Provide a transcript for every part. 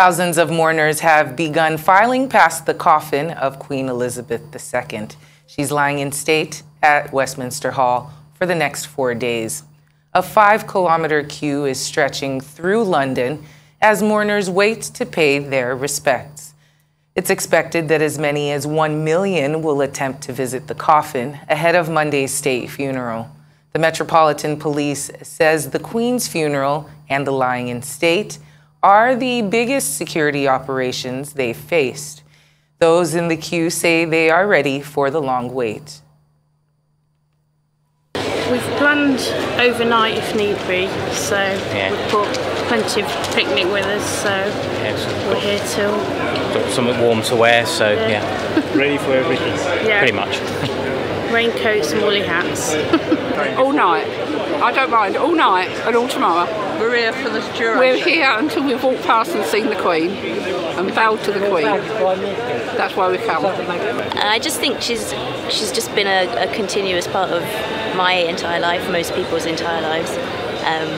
Thousands of mourners have begun filing past the coffin of Queen Elizabeth II. She's lying in state at Westminster Hall for the next four days. A five kilometer queue is stretching through London as mourners wait to pay their respects. It's expected that as many as 1 million will attempt to visit the coffin ahead of Monday's state funeral. The Metropolitan Police says the Queen's funeral and the lying in state are the biggest security operations they've faced. Those in the queue say they are ready for the long wait. We've planned overnight if need be, so yeah. we've brought plenty of picnic with us, so yeah, we're here till. Got something warm to wear, so yeah. yeah. Ready for everything? Yeah. Pretty much. Raincoats and woolly hats. all night. I don't mind. All night and all tomorrow. We're here for this duration. We're here until we've walked past and seen the Queen and bowed to the Queen. That's why we come. I just think she's she's just been a, a continuous part of my entire life, most people's entire lives. Um,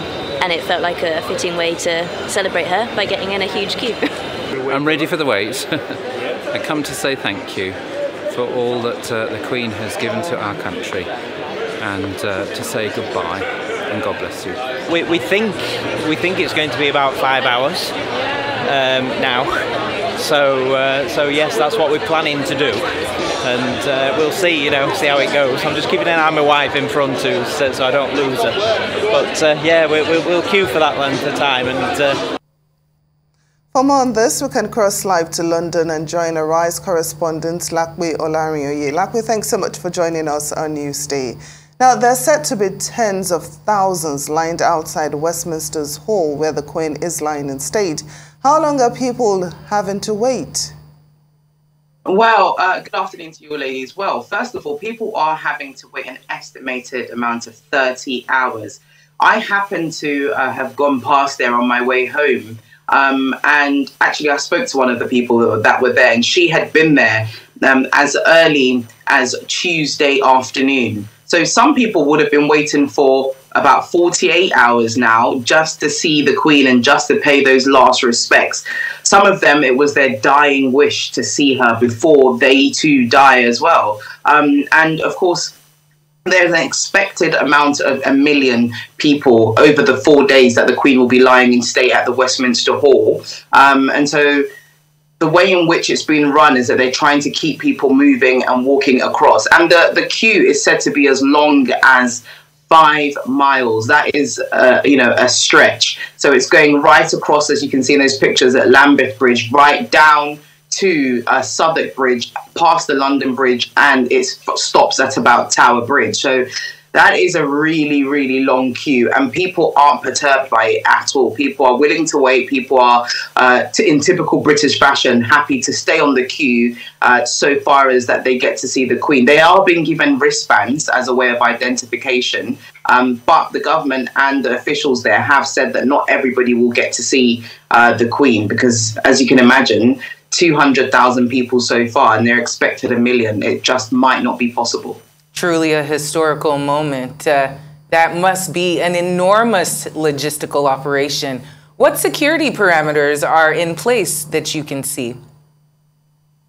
and it felt like a fitting way to celebrate her by getting in a huge queue. I'm ready for the wait. I come to say thank you for all that uh, the Queen has given to our country and uh, to say goodbye and God bless you. We, we think we think it's going to be about five hours um, now. So uh, so yes, that's what we're planning to do, and uh, we'll see. You know, see how it goes. I'm just keeping an eye on my wife in front too, so, so I don't lose her. But uh, yeah, we, we, we'll queue for that length of time and. Uh, for more on this, we can cross live to London and join our Arise correspondent Lape Olarinoye. Lape, thanks so much for joining us on Newsday. Now, there are said to be tens of thousands lined outside Westminster's Hall where the Queen is lying in state. How long are people having to wait? Well, uh, good afternoon to you ladies. Well, first of all, people are having to wait an estimated amount of 30 hours. I happen to uh, have gone past there on my way home. Um, and actually, I spoke to one of the people that, were there, and she had been there um, as early as Tuesday afternoon. So some people would have been waiting for about 48 hours now just to see the Queen and just to pay those last respects. Some of them, it was their dying wish to see her before they too die as well. Um, and of course, there's an expected amount of a million people over the four days that the Queen will be lying in state at the Westminster Hall. Um, and so the way in which it's been run is that they're trying to keep people moving and walking across. And the, the queue is said to be as long as five miles. That is, uh, you know, a stretch. So it's going right across, as you can see in those pictures at Lambeth Bridge, right down to uh, Southwark Bridge, past the London Bridge, and it stops at about Tower Bridge. So that is a really, really long queue, and people aren't perturbed by it at all. People are willing to wait. People are, uh, in typical British fashion, happy to stay on the queue uh, so far as that they get to see the Queen. They are being given wristbands as a way of identification, um, but the government and the officials there have said that not everybody will get to see uh, the Queen because, as you can imagine, 200,000 people so far, and they're expected a million. It just might not be possible truly a historical moment. Uh, that must be an enormous logistical operation. What security parameters are in place that you can see?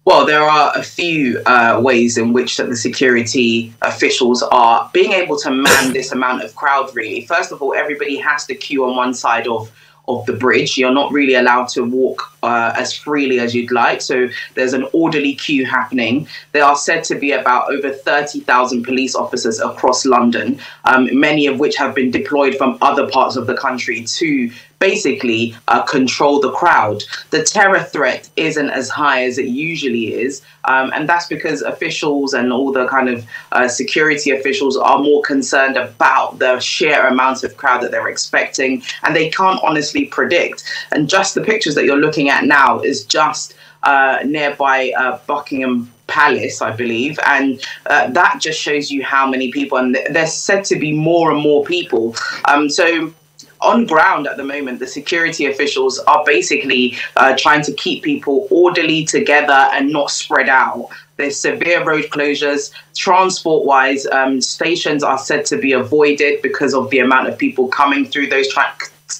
Well, there are a few uh, ways in which that the security officials are being able to man this amount of crowd. Really, first of all, everybody has to queue on one side of of the bridge. You're not really allowed to walk uh, as freely as you'd like. So there's an orderly queue happening. There are said to be about over 30,000 police officers across London, um, many of which have been deployed from other parts of the country to basically uh, control the crowd. The terror threat isn't as high as it usually is, um, and that's because officials and all the kind of uh, security officials are more concerned about the sheer amount of crowd that they're expecting, and they can't honestly predict. And just the pictures that you're looking at now is just uh, nearby uh, Buckingham Palace, I believe, and uh, that just shows you how many people, and there's said to be more and more people. Um, so on ground at the moment, the security officials are basically uh, trying to keep people orderly together and not spread out. There's severe road closures. Transport wise, um, stations are said to be avoided because of the amount of people coming through those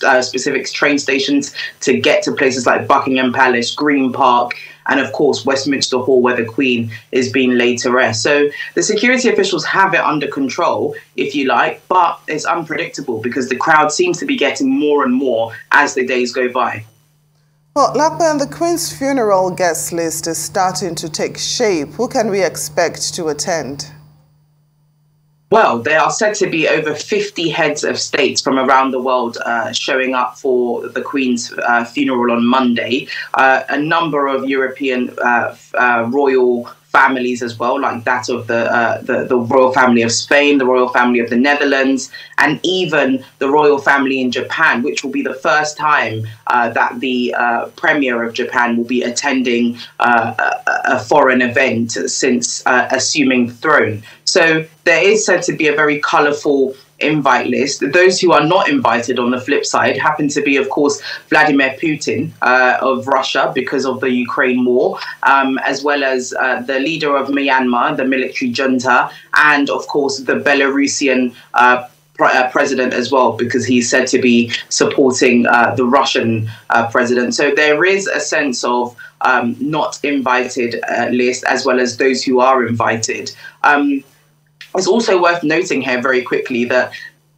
uh, specific train stations to get to places like Buckingham Palace, Green Park, and of course Westminster Hall, where the Queen is being laid to rest. So the security officials have it under control, if you like, but it's unpredictable because the crowd seems to be getting more and more as the days go by. Well, Lape, the Queen's funeral guest list is starting to take shape. Who can we expect to attend? Well, there are said to be over 50 heads of states from around the world uh, showing up for the Queen's uh, funeral on Monday. Uh, a number of European uh, uh, royal families as well, like that of the, uh, the, the royal family of Spain, the royal family of the Netherlands, and even the royal family in Japan, which will be the first time uh, that the uh, premier of Japan will be attending uh, a, a, foreign event since uh, assuming the throne. So there is said to be a very colourful invite list. Those who are not invited on the flip side happen to be, of course, Vladimir Putin uh, of Russia because of the Ukraine war, um, as well as uh, the leader of Myanmar, the military junta, and of course the Belarusian. Uh, uh president as well, because he's said to be supporting uh, the Russian uh, president. So there is a sense of um, not invited list as well as those who are invited. Um, it's also worth noting here very quickly that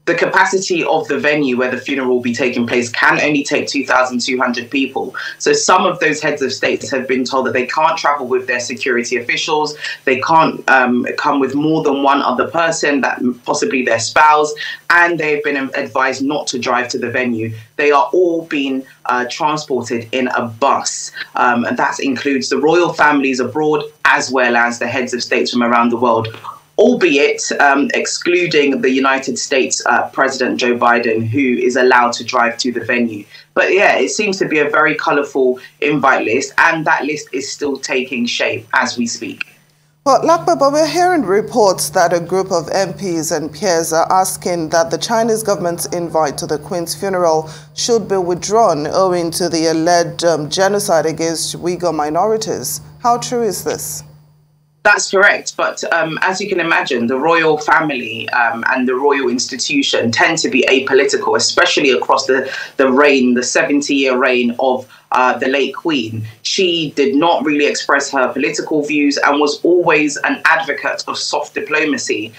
the capacity of the venue where the funeral will be taking place can only take 2,200 people. So some of those heads of states have been told that they can't travel with their security officials, they can't um, come with more than one other person, that possibly their spouse, and they've been advised not to drive to the venue. They are all being uh, transported in a bus, um, and that includes the royal families abroad as well as the heads of states from around the world albeit um, excluding the United States uh, President Joe Biden, who is allowed to drive to the venue. But yeah, it seems to be a very colourful invite list, and that list is still taking shape as we speak. Well, Lape, but we're hearing reports that a group of MPs and peers are asking that the Chinese government's invite to the Queen's funeral should be withdrawn owing to the alleged um, genocide against Uyghur minorities. How true is this? That's correct. But um, as you can imagine, the royal family um, and the royal institution tend to be apolitical, especially across the, the reign, the 70 year reign of uh, the late Queen. She did not really express her political views and was always an advocate of soft diplomacy.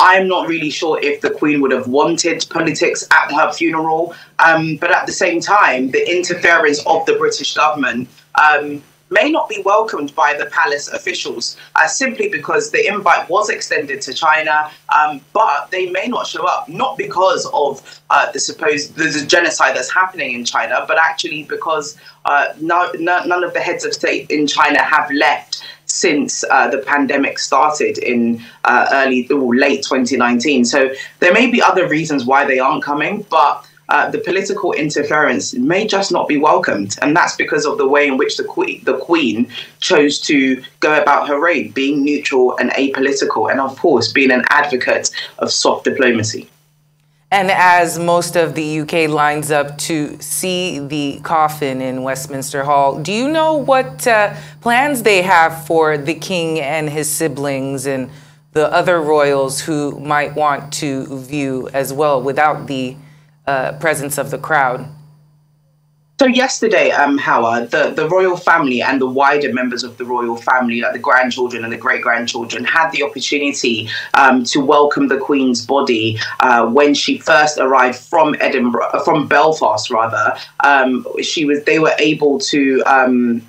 I'm not really sure if the Queen would have wanted politics at her funeral, um, but at the same time, the interference of the British government um, may not be welcomed by the palace officials uh, simply because the invite was extended to China, um, but they may not show up, not because of uh, the supposed the genocide that's happening in China, but actually because uh, no, no, none of the heads of state in China have left since uh, the pandemic started in uh, early or late 2019. So there may be other reasons why they aren't coming, but uh, the political interference may just not be welcomed, and that's because of the way in which the queen, the queen chose to go about her reign, being neutral and apolitical, and of course being an advocate of soft diplomacy. And as most of the UK lines up to see the coffin in Westminster Hall, do you know what uh, plans they have for the king and his siblings and the other royals who might want to view as well without the uh, presence of the crowd. So yesterday, um, Howard, the, the royal family and the wider members of the royal family, like the grandchildren and the great grandchildren, had the opportunity um, to welcome the Queen's body uh, when she first arrived from Edinburgh, from Belfast, rather. Um, she was, they were able to um,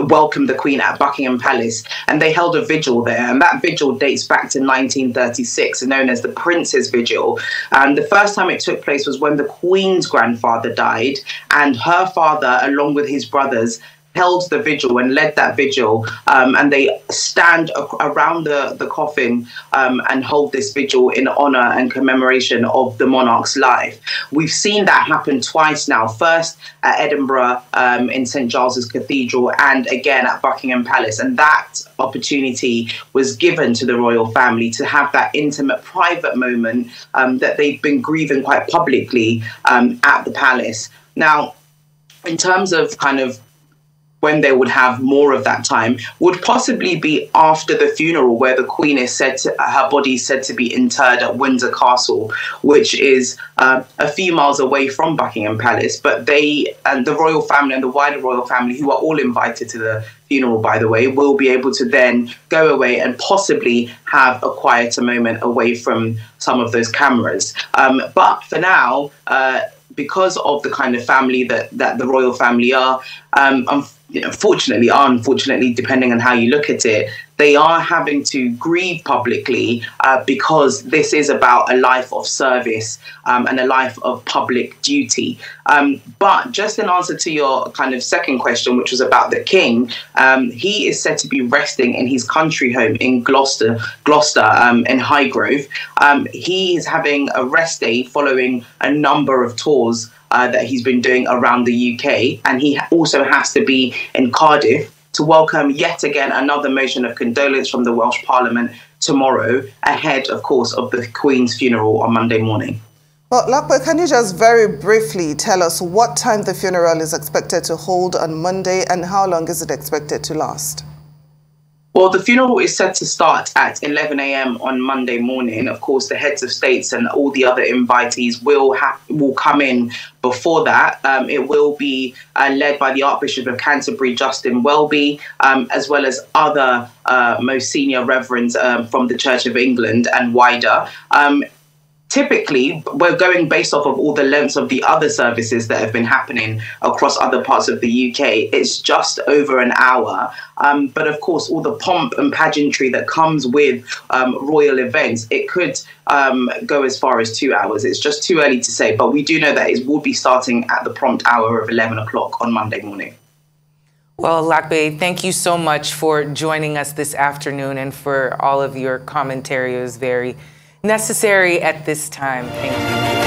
welcomed the Queen at Buckingham Palace, and they held a vigil there. And that vigil dates back to 1936, known as the Prince's Vigil. And the first time it took place was when the Queen's grandfather died, and her father, along with his brothers, held the vigil and led that vigil, um, and they stand around the, the coffin um, and hold this vigil in honor and commemoration of the monarch's life. We've seen that happen twice now, first at Edinburgh um, in St. Giles's Cathedral and again at Buckingham Palace. And that opportunity was given to the royal family to have that intimate, private moment um, that they've been grieving quite publicly um, at the palace. Now, in terms of kind of when they would have more of that time would possibly be after the funeral, where the Queen is said to, her body is said to be interred at Windsor Castle, which is uh, a few miles away from Buckingham Palace. But they and the royal family and the wider royal family, who are all invited to the funeral, by the way, will be able to then go away and possibly have a quieter moment away from some of those cameras. Um, but for now, uh, because of the kind of family that, that the royal family are, um, you unfortunately, depending on how you look at it, they are having to grieve publicly uh, because this is about a life of service um, and a life of public duty. Um, but just in answer to your kind of second question, which was about the king, um, he is said to be resting in his country home in Gloucester, Gloucester um, in Highgrove. Um, he is having a rest day following a number of tours uh, that he's been doing around the UK, and he also has to be in Cardiff to welcome yet again another motion of condolence from the Welsh Parliament tomorrow, ahead, of course, of the Queen's funeral on Monday morning. Well, Lape, can you just very briefly tell us what time the funeral is expected to hold on Monday and how long is it expected to last? Well, the funeral is set to start at 11 a.m. on Monday morning. Of course, the heads of states and all the other invitees will have will come in before that. Um, it will be uh, led by the Archbishop of Canterbury, Justin Welby, um, as well as other uh, most senior reverends um, from the Church of England and wider. Typically we're going based off of all the lengths of the other services that have been happening across other parts of the UK. It's just over an hour. Um, but of course, all the pomp and pageantry that comes with um, royal events, it could um, go as far as two hours. It's just too early to say. But we do know that it will be starting at the prompt hour of 11 o'clock on Monday morning. Well, Lape, thank you so much for joining us this afternoon and for all of your commentary. It was very necessary at this time. Thank you.